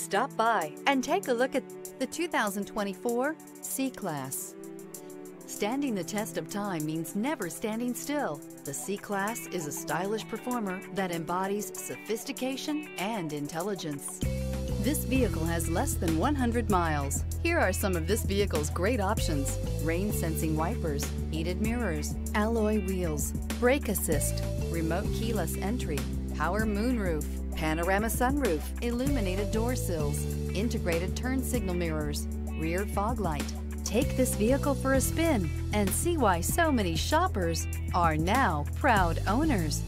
Stop by and take a look at the 2024 C-Class. Standing the test of time means never standing still. The C-Class is a stylish performer that embodies sophistication and intelligence. This vehicle has less than 100 miles. Here are some of this vehicle's great options. Rain sensing wipers, heated mirrors, alloy wheels, brake assist, remote keyless entry, power moonroof, panorama sunroof, illuminated door sills, integrated turn signal mirrors, rear fog light. Take this vehicle for a spin and see why so many shoppers are now proud owners.